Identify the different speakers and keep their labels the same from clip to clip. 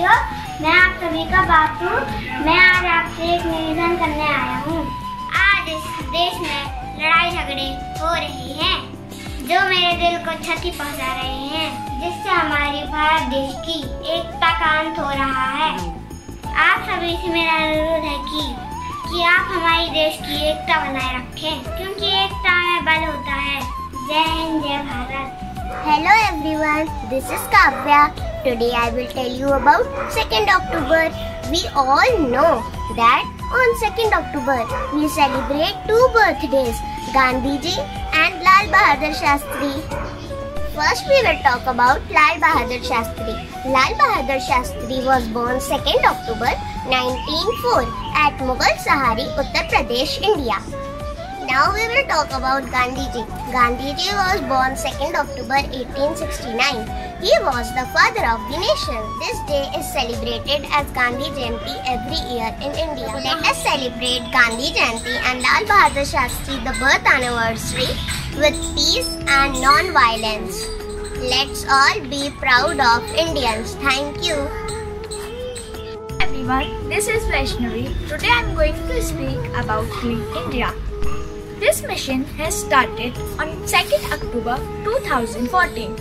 Speaker 1: मैं आज आपसे एक निवेदन करने आया हूँ। आज इस देश में लड़ाई झगड़े हो रहे हैं जो मेरे दिल को क्षति पहुँचा रहे हैं जिससे हमारी भारत देश की एकता का अंत हो रहा है। आप सभी से मेरा अनुरोध है कि कि आप हमारे देश की एकता बनाए रखें क्योंकि एकता में बल होता है। जय हिंद जय Bharat.
Speaker 2: Hello everyone, this is Kavya. Today I will tell you about 2nd October. We all know that on 2nd October we celebrate two birthdays, Gandhi ji and Lal Bahadur Shastri. First we will talk about Lal Bahadur Shastri. Lal Bahadur Shastri was born 2nd October 1904 at Mughal Sarai, Uttar Pradesh, India. Now we will talk about Gandhiji. Gandhiji was born 2nd October 1869. He was the father of the nation. This day is celebrated as Gandhi Jayanti every year in India. Let us celebrate Gandhi Jayanti and Lal Bahadur Shastri the birth anniversary with peace and non-violence. Let's all be proud of Indians. Thank you.
Speaker 3: everyone, this is Vaishnavi. Today I am going to speak about Clean India. This mission has started on 2nd October 2014.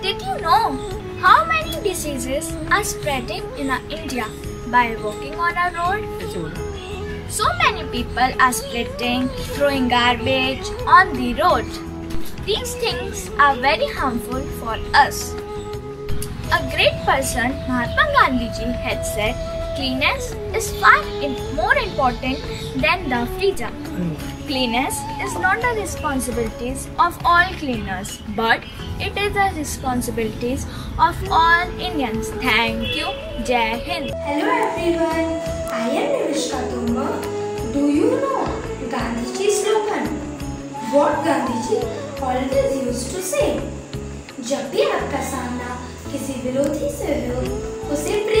Speaker 3: Did you know how many diseases are spreading in our uh, India by walking on a road? So many people are splitting, throwing garbage on the road. These things are very harmful for us. A great person, Mahatma Gandhi ji, had said, cleanliness is far in- more important than the freedom. Cleanliness is not the responsibilities of all cleaners, but it is the responsibilities of all Indians. Thank you. Jai Hind.
Speaker 4: Hello everyone, I am Nivishka Tomar. Do you know Gandhiji's slogan? What Gandhiji always used to say? जब भी आपका सामना किसी विरोधी से हो उसे प्रेम से जीते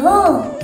Speaker 4: Oh!